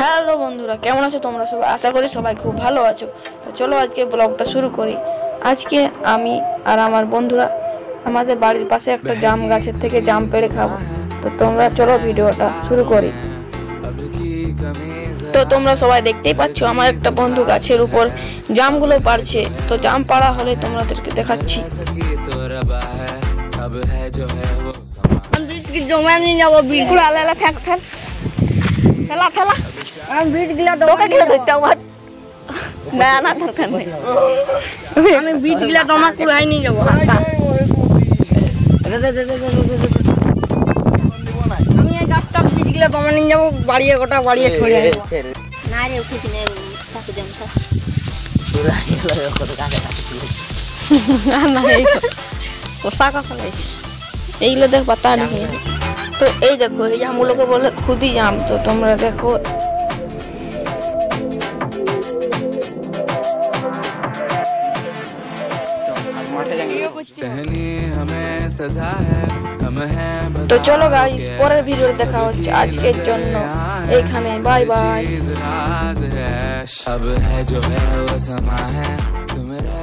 Hello বন্ধুরা কেমন আছো তোমরা সবাই আশা করি সবাই খুব ভালো আছো। তো চলো আজকে ব্লগটা শুরু করি। আজকে আমি আর আমার বন্ধুরা আমাদের বাড়ির পাশে একটা জাম গাছের থেকে জাম পেড়ে খাব। তো তোমরা চলো ভিডিওটা শুরু করি। তো তোমরা সবাই দেখতেই পাচ্ছ আমার একটা বন্ধু গাছের উপর জামগুলো পারছে তো জাম পাড়া হলে তোমাদেরকে দেখাচ্ছি। জমা নিয়ে যাব? বিলকুল আলাদা ফেক ফেলা ফেলা। আমি বিট গিলা দমা গিলা ধরতে আমার। না না দরকার নেই আমি বিট গিলা দমা কুড়াই নিয়ে যাব। আমি এই গাছটা বিট গিলা দমা নিয়ে যাব বাড়িয়ে গোটা বাড়িয়ে দেবো। না রে উঠেছি না থাকি। দেন না না এই কথা এইগুলো দেখ পাতা নেই तो ये देखो हम लोग बोले खुद ही जाम तो तुम देखो सजा है तो चलो गाइस पर वीडियो देखा हो आज के जन्म एक हमें बाय बाय है, है जो है वो समा है। तुम्हारा